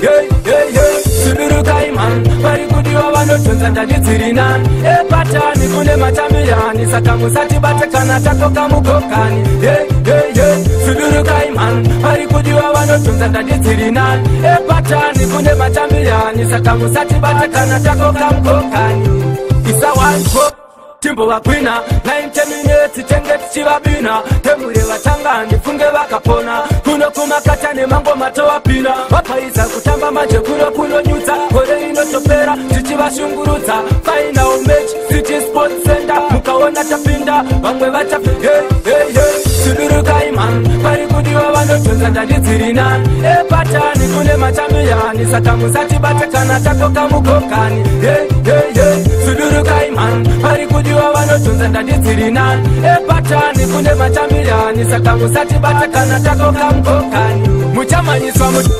sibirukai man vari kudiwa vanodhonza ndadidziri nani epatani eh, kune matamirani saka musatibata kana tatoka mugokani sibirukai man vari kudiwa vanodhonza ndadidziri nani epatani eh, kune matamirani saka musatibata kana tatoka mugokani isawaio timbovagwina naitemineti tenge tichivabina temurevatanga handifunge vakapona kuno kumakata nemango matovapina vapa mamajekuropunonyudza gore rinotopera tichivashungurudza final match city sport center mukaona tapinda vamwe vacha sudurukai man pari kudiwa vanodzonza ndandidziri nani epatani kune machamiyani saka musatibata kana takoka mugokani sudurukai man pari kudiwa vanodzonza ndandidziri nani epatani kune machamiyani saka musatibata kana takoka mugokani muchamanyiswa